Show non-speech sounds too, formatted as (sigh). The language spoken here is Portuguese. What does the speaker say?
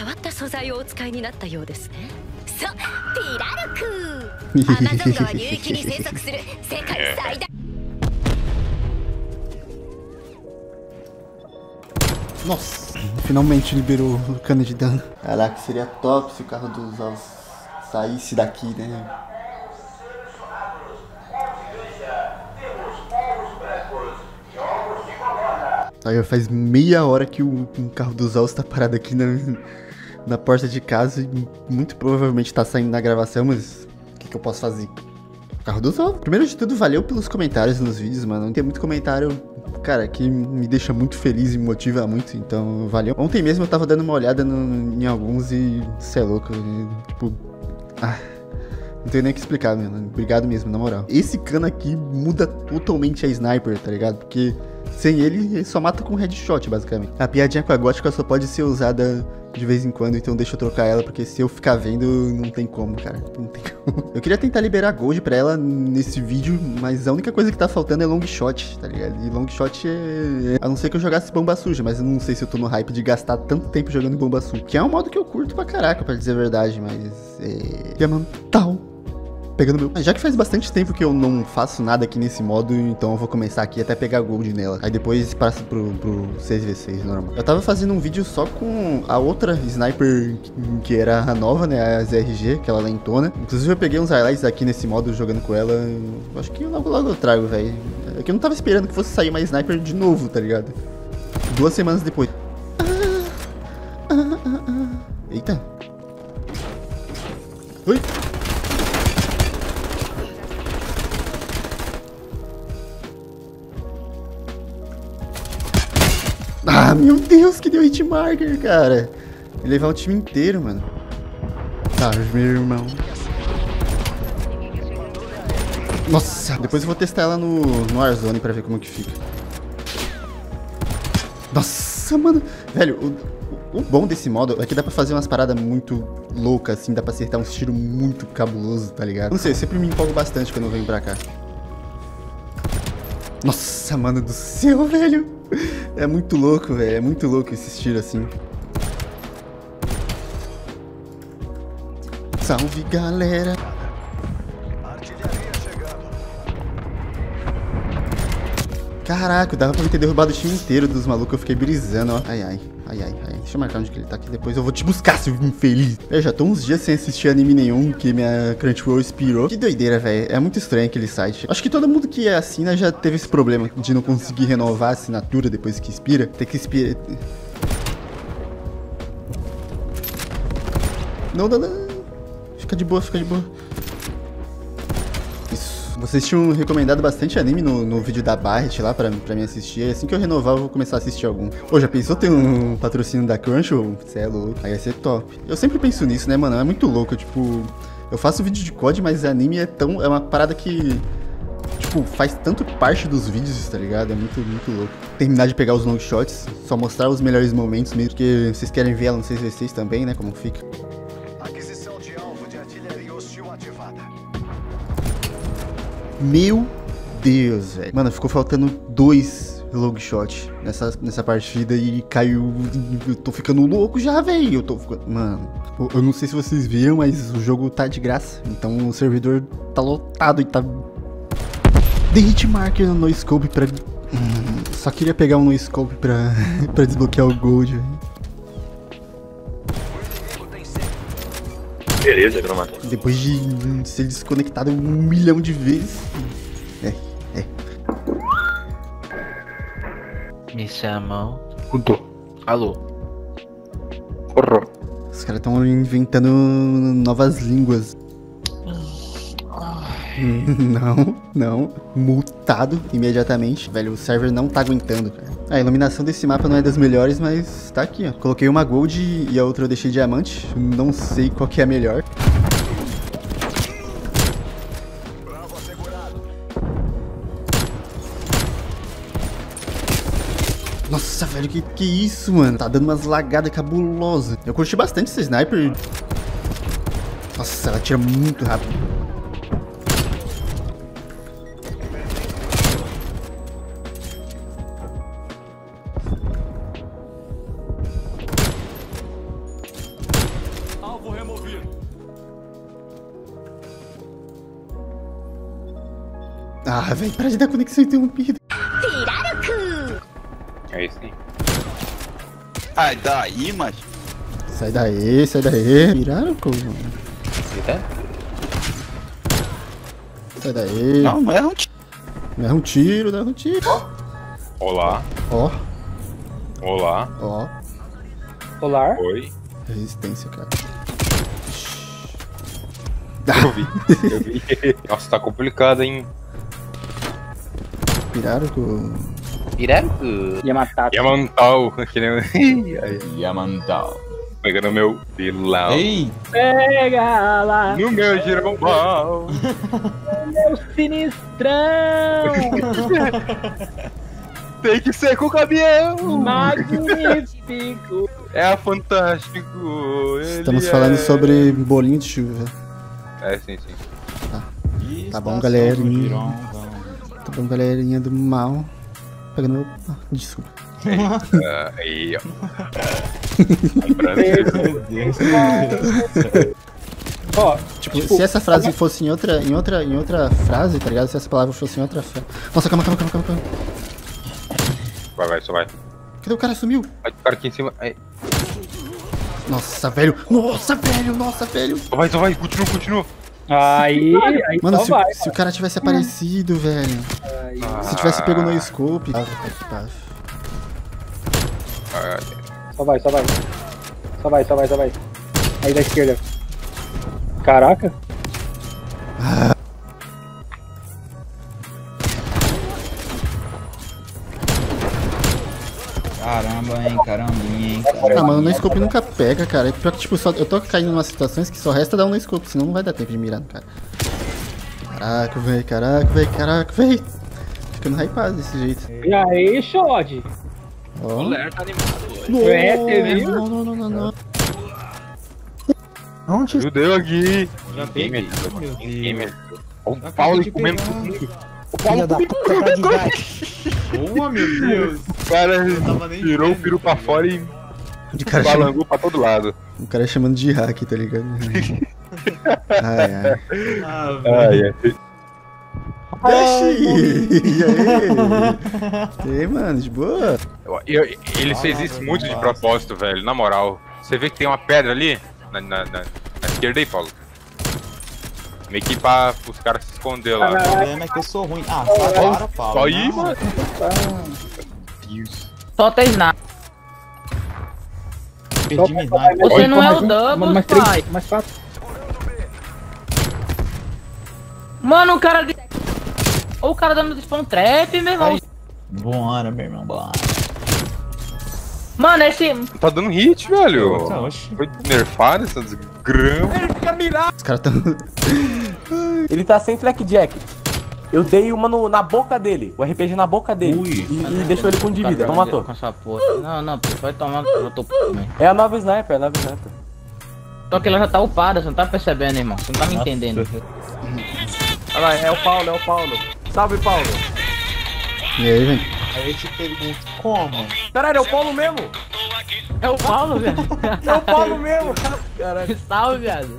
変わった素材をお使いになったようですねそうピラルクアマゾン川流域に生息する世界最大 Nossa, finalmente liberou o cano de dano. Caraca, seria top se o carro dos Alves saísse daqui, né? Aí faz meia hora que o um carro dos Alves tá parado aqui na, na porta de casa e muito provavelmente tá saindo na gravação, mas o que, que eu posso fazer? Carro dos Alves. Primeiro de tudo, valeu pelos comentários nos vídeos, mano. Não tem muito comentário cara, que me deixa muito feliz e me motiva muito, então valeu. Ontem mesmo eu tava dando uma olhada no, em alguns e cê é louco, e, tipo, ah, não tenho nem o que explicar, mano. Obrigado mesmo, na moral. Esse cano aqui muda totalmente a sniper, tá ligado? Porque sem ele, ele só mata com headshot, basicamente. A piadinha com a gótica só pode ser usada de vez em quando, então deixa eu trocar ela, porque se eu ficar vendo, não tem como, cara. Não tem como. Eu queria tentar liberar gold pra ela nesse vídeo, mas a única coisa que tá faltando é long shot, tá ligado? E long shot é... A não ser que eu jogasse bomba suja, mas eu não sei se eu tô no hype de gastar tanto tempo jogando bomba suja. Que é um modo que eu curto pra caraca, pra dizer a verdade, mas... É... Diamantal pegando meu. Já que faz bastante tempo que eu não faço nada aqui nesse modo, então eu vou começar aqui até pegar gold nela. Aí depois passa pro, pro 6v6 normal. Eu tava fazendo um vídeo só com a outra sniper que era a nova, né? A ZRG, aquela lentona. Inclusive eu peguei uns highlights aqui nesse modo jogando com ela. Acho que logo logo eu trago, velho. É que eu não tava esperando que fosse sair uma sniper de novo, tá ligado? Duas semanas depois. Ah, ah, ah. Eita. Oi. Ah, meu Deus, que deu hitmarker, cara. Levar o time inteiro, mano. Tá, meu irmão. Nossa, depois eu vou testar ela no, no Warzone pra ver como que fica. Nossa, mano. Velho, o, o, bom desse modo é que dá pra fazer umas paradas muito loucas, assim. Dá pra acertar um tiro muito cabuloso, tá ligado? Não sei, eu sempre me empolgo bastante quando eu venho pra cá. Nossa, mano do céu, velho. (laughs) É muito louco, velho. É muito louco esse estilo assim. Salve, galera. Caraca, dava pra me ter derrubado o time inteiro dos malucos. Eu fiquei brisando, ó. Ai, ai, ai, ai. Deixa eu marcar onde que ele tá aqui. Depois eu vou te buscar, seu infeliz. Eu já tô uns dias sem assistir anime nenhum, que minha Crunchyroll expirou. Que doideira, velho. É muito estranho aquele site. Acho que todo mundo que assina já teve esse problema de não conseguir renovar a assinatura depois que expira. Tem que expirar. Não, não, não. Fica de boa, fica de boa. Vocês tinham recomendado bastante anime no, no vídeo da Barret lá pra, pra mim assistir. Assim que eu renovar, eu vou começar a assistir algum. Pô, já pensou ter um patrocínio da Crunchyroll? Você é louco. Aí ia ser top. Eu sempre penso nisso, né, mano? É muito louco. Tipo, eu faço vídeo de COD, mas anime é tão. É uma parada que. Tipo, faz tanto parte dos vídeos, tá ligado? É muito, muito louco. Terminar de pegar os long shots, só mostrar os melhores momentos mesmo, porque vocês querem ver ela no 6v6 também, né? Como fica. Meu Deus, velho. Mano, ficou faltando dois long shot nessa, nessa partida e caiu. Eu tô ficando louco já, velho. Eu tô ficando. Mano, eu não sei se vocês viram, mas o jogo tá de graça. Então o servidor tá lotado e tá. Dei hitmarker no scope pra. Hum, só queria pegar um no scope pra, (laughs) pra desbloquear o gold, velho. Beleza. Depois de ser desconectado um milhão de vezes. É, é. Me chamam. Tudo. Alô. Porra. Os caras estão inventando novas línguas. (laughs) Não, não. Multado imediatamente. Velho, o server não tá aguentando, cara. A iluminação desse mapa não é das melhores, mas tá aqui, ó. Coloquei uma gold e a outra eu deixei diamante. Não sei qual que é a melhor. Nossa, velho, que que isso, mano? Tá dando umas lagadas cabulosas. Eu curti bastante esse sniper. Nossa, ela tira muito rápido. Ah, velho, para de dar conexão interrompida. Pirarucu! Aí sim. Ai, daí, mas. Sai daí, sai daí. Viraram, pô. Eita. Sai daí. Não, não é um tiro. Não é um tiro, não é um tiro. Olá. Ó, Olá. ó. Polar. Oi. Resistência, cara. Eu vi. Eu vi. (laughs) Nossa, tá complicado, hein? Pirarucu. Que nem... Aí, (laughs) Yamantal. Pegando meu vilão. Ei! Pega lá, No meu girombal. (laughs) meu sinistrão! (laughs) Tem que ser com o caminhão. Magnífico! É fantástico. Estamos é- falando sobre bolinho de chuva. É, sim, sim. Tá bom, Estação galerinha. Tá bom, galerinha do mal. Pegando meu. Ah, desculpa. Ah, aí, ó. Meu Deus. Ó, Tipo, se essa frase fosse em outra, em outra, em outra frase, tá ligado? Se essa palavra fosse em outra frase. Nossa, calma, calma, calma, calma, calma. Vai, vai, só vai. Cadê o cara sumiu? Vai, o cara aqui em cima. Aí. Nossa, velho. Nossa, velho, nossa, velho. Só vai, só vai. Continua, continua. Aí, (laughs) aí Mano, se, vai. se o cara tivesse aparecido, velho. Aí. Se tivesse pego no scope. Ah, que pariu. Ah, Só vai, só vai. Só vai, só vai, só vai. Aí da esquerda. Caraca. Caramba, hein? Carambinha, hein? Ah, mano, no scope nunca pega, cara. É Pior que, tipo, só, eu tô caindo em umas situações que só resta dar um no scope, senão não vai dar tempo de mirar no cara. Caraca, velho, caraca, velho, caraca, velho. Ficando hypado desse jeito. E aí, Shod? Ó. tá animado. Não, É, você viu? não, não, não, não, não. Aqui. Me Deus. ajudou. Olha Acabei o Paulo de comendo mundo. O Paulo comendo Boa, meu Deus. O cara tirou o peru pra fora e O cara, chama, balangou pra todo lado. o cara chamando de hack, tá ligado? (laughs) ai, ai. Ah, Ai, ai. E aí? E aí, mano, de boa? Eu- eu- ele fez isso muito de propósito, velho. Na moral. Você vê que tem uma pedra ali? Na, na, na- na esquerda aí, Paulo. Meio que pra os caras se esconder lá. O problema é que eu sou ruim. Ah, só agora, Paulo. Só aí, Não, mano. Solta Snap. Perdi minha sniper. Você não é o Mas Doubles, três, pai. mais quatro. Mano, o cara. de- o cara dando spawn trap, meu irmão. Bora, meu irmão, bora. Mano, esse. Tá dando hit, velho. Oxi. Foi nerfado essa desgrama. Os caras tão. (laughs) Ele tá sem flakjack. Eu dei uma no- na boca dele, o RPG na boca dele. Ui. E, e deixou ele com de vida, não matou. Com essa porra. Não, não, pô, vai tomar. Eu tô também. É a nova sniper, é a nova sniper. Só que ela já tá upada, você não tá percebendo, irmão. Você não tá me entendendo. Olha lá, é o Paulo, é o Paulo. Salve, Paulo. E aí, velho? Aí eu te pergunto, como? Caralho, é o Paulo mesmo. É o Paulo, velho. É o Paulo mesmo. Caralho. Salve, viado.